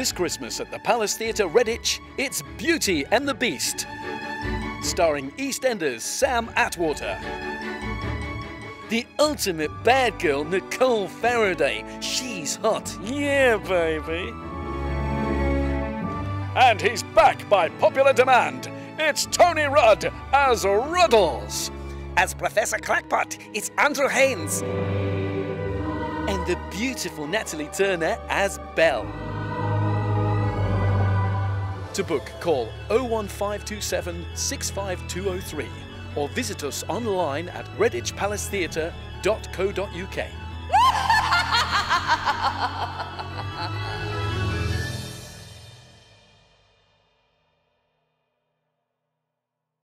This Christmas at the Palace Theatre Redditch, it's Beauty and the Beast. Starring EastEnders Sam Attwater. The ultimate bad girl, Nicole Faraday. She's hot. Yeah, baby. And he's back by popular demand. It's Tony Rudd as Ruddles. As Professor Crackpot, it's Andrew Haynes. And the beautiful Natalie Turner as Belle. To book, call 01527 65203 or visit us online at redditchpalacetheatre.co.uk.